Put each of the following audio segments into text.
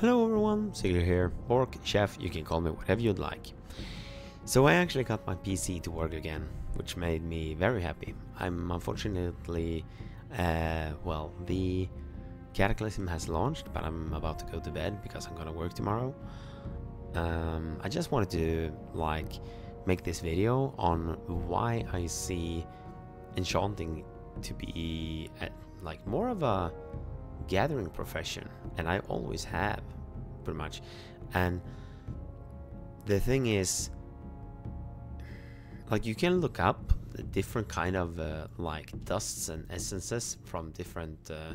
Hello everyone, Ziggler here, Bork, Chef, you can call me whatever you'd like. So I actually got my PC to work again, which made me very happy. I'm unfortunately, uh, well, the Cataclysm has launched, but I'm about to go to bed because I'm gonna work tomorrow. Um, I just wanted to, like, make this video on why I see enchanting to be, a, like, more of a gathering profession and I always have pretty much. And the thing is like you can look up the different kind of uh, like dusts and essences from different uh,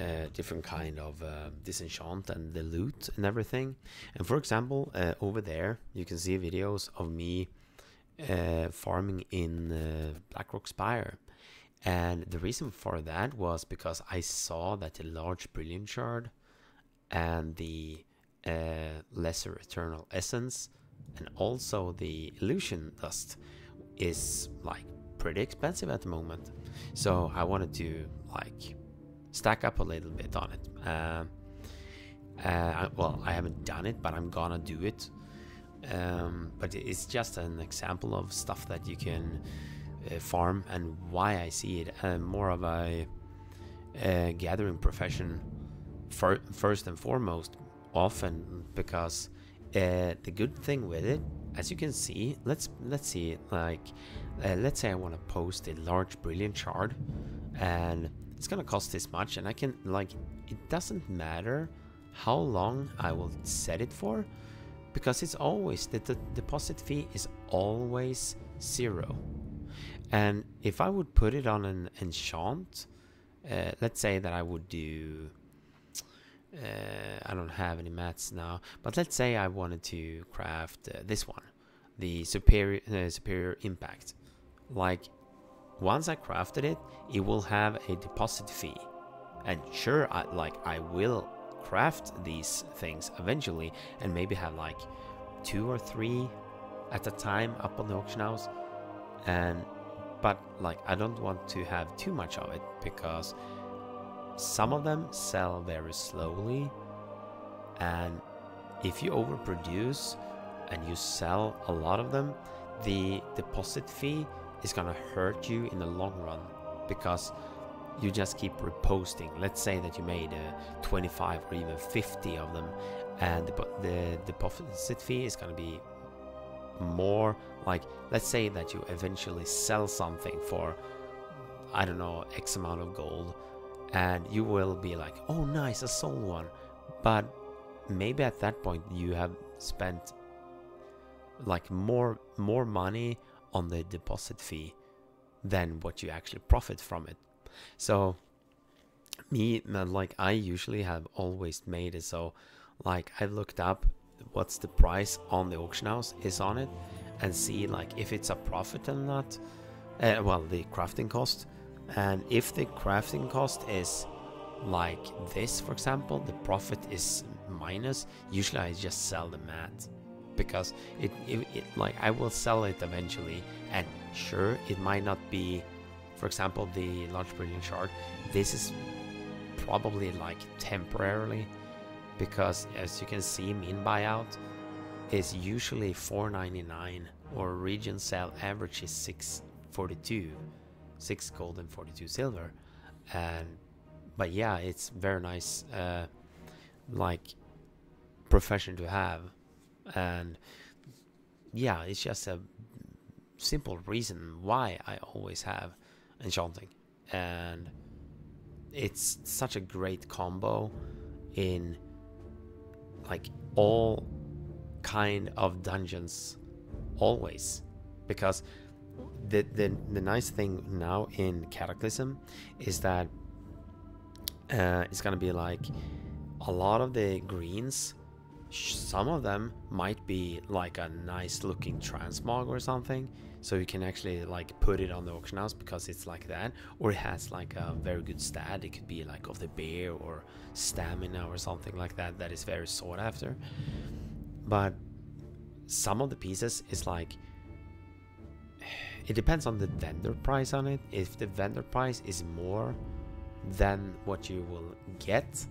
uh, different kind of uh, disenchant and the loot and everything. And for example uh, over there you can see videos of me uh, farming in Blackrock Spire and the reason for that was because I saw that the large brilliant shard and the uh, lesser eternal essence and also the illusion dust is like pretty expensive at the moment. So I wanted to like stack up a little bit on it. Uh, uh, well, I haven't done it, but I'm gonna do it. Um, but it's just an example of stuff that you can farm and why I see it uh, more of a, a gathering profession for, first and foremost often because uh, the good thing with it as you can see let's let's see like uh, let's say I want to post a large brilliant shard and it's gonna cost this much and I can like it doesn't matter how long I will set it for because it's always the, the deposit fee is always zero and if I would put it on an enchant, uh, let's say that I would do, uh, I don't have any mats now, but let's say I wanted to craft uh, this one, the superior uh, superior impact. Like once I crafted it, it will have a deposit fee, and sure, I, like I will craft these things eventually, and maybe have like two or three at a time up on the auction house, and but like I don't want to have too much of it because some of them sell very slowly. And if you overproduce and you sell a lot of them the deposit fee is gonna hurt you in the long run because you just keep reposting. Let's say that you made uh, 25 or even 50 of them and the, the deposit fee is gonna be more like let's say that you eventually sell something for i don't know x amount of gold and you will be like oh nice i sold one. But maybe at that point you have spent like more more money on the deposit fee than what you actually profit from it. So me like i usually have always made it so like i looked up what's the price on the auction house is on it and see like if it's a profit or not uh, well the crafting cost. And if the crafting cost is like this for example the profit is minus usually i just sell the mat because it, it, it like i will sell it eventually. And sure it might not be for example the large brilliant shard this is probably like temporarily because as you can see mean buyout is usually 4.99 or region sale average is 642 6 gold and 42 silver. And but yeah it's very nice uh, like profession to have. And yeah it's just a simple reason why I always have enchanting. And it's such a great combo in like all kind of dungeons always. Because the, the the nice thing now in cataclysm is that uh, it's gonna be like a lot of the greens some of them might be like a nice looking transmog or something. So you can actually like put it on the auction house because it's like that. Or it has like a very good stat. It could be like of the bear or stamina or something like that that is very sought after. But some of the pieces is like it depends on the vendor price on it. If the vendor price is more than what you will get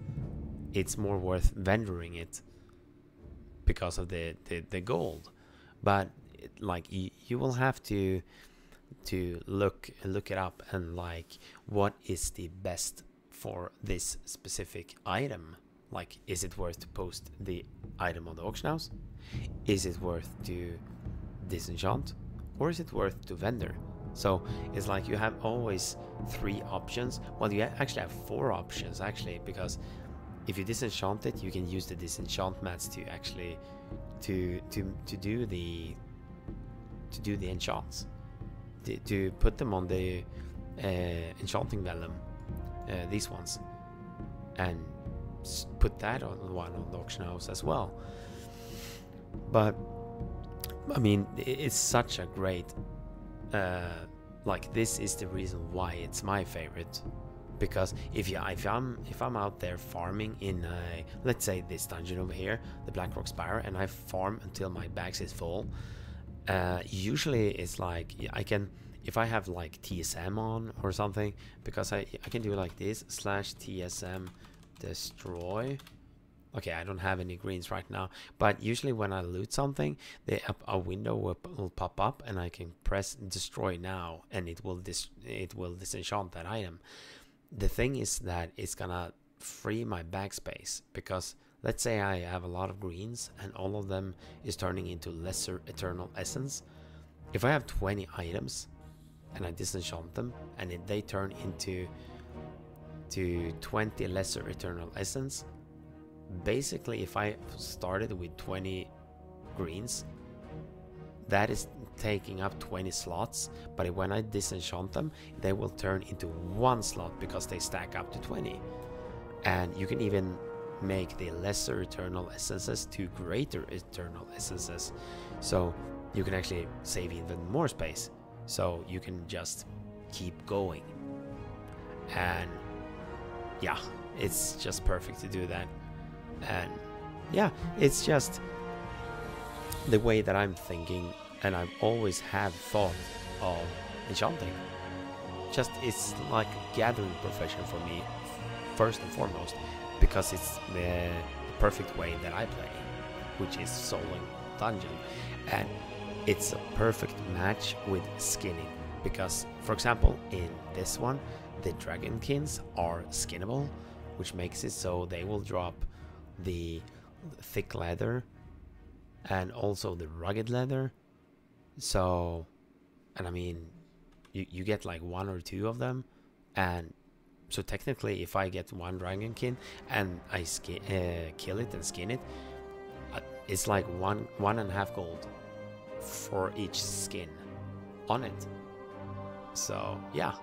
it's more worth vendoring it because of the the, the gold. But it, like you, you will have to to look look it up and like what is the best for this specific item? Like is it worth to post the item on the auction house? Is it worth to disenchant? Or is it worth to vendor? So it's like you have always three options. Well you actually have four options actually because if you disenchant it you can use the disenchant mats to actually to to to do the to do the enchants. To, to put them on the uh, enchanting vellum uh, these ones and put that on one on the auction house as well. But I mean it's such a great uh, like this is the reason why it's my favorite because if you if I'm if I'm out there farming in a let's say this dungeon over here, the Blackrock Spire, and I farm until my bags is full, uh, usually it's like I can if I have like TSM on or something because I I can do like this slash TSM destroy. Okay, I don't have any greens right now, but usually when I loot something, a window will, will pop up and I can press destroy now, and it will dis it will disenchant that item the thing is that it's gonna free my backspace because let's say I have a lot of greens and all of them is turning into lesser eternal essence. If I have 20 items and I disenchant them and they turn into to 20 lesser eternal essence, basically if I started with 20 greens, that is taking up 20 slots, but when I disenchant them, they will turn into one slot because they stack up to 20. And you can even make the lesser eternal essences to greater eternal essences. So you can actually save even more space. So you can just keep going. And yeah, it's just perfect to do that. And yeah, it's just the way that I'm thinking and I've always have thought of enchanting. Just it's like a gathering profession for me, first and foremost, because it's the perfect way that I play, which is soloing dungeon, and it's a perfect match with skinning. Because, for example, in this one, the dragonkins are skinnable, which makes it so they will drop the thick leather and also the rugged leather so, and I mean, you, you get like one or two of them, and so technically, if I get one dragonkin and I skin, uh, kill it and skin it, uh, it's like one one and a half gold for each skin on it. So yeah,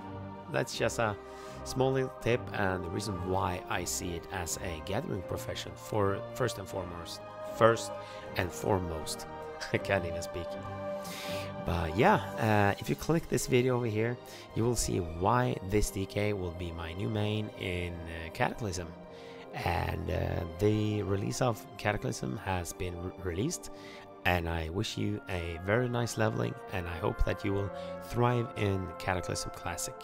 that's just a small little tip and the reason why I see it as a gathering profession for first and foremost. First and foremost, I can't even speak. But yeah, uh, if you click this video over here, you will see why this DK will be my new main in uh, Cataclysm. And uh, the release of Cataclysm has been re released, and I wish you a very nice leveling, and I hope that you will thrive in Cataclysm Classic.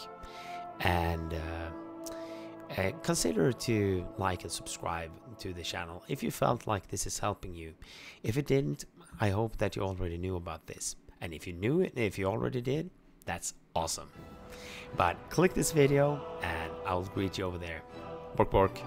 And uh, uh, consider to like and subscribe to the channel if you felt like this is helping you. If it didn't, I hope that you already knew about this. And if you knew it, if you already did, that's awesome. But click this video and I'll greet you over there. Bork bork.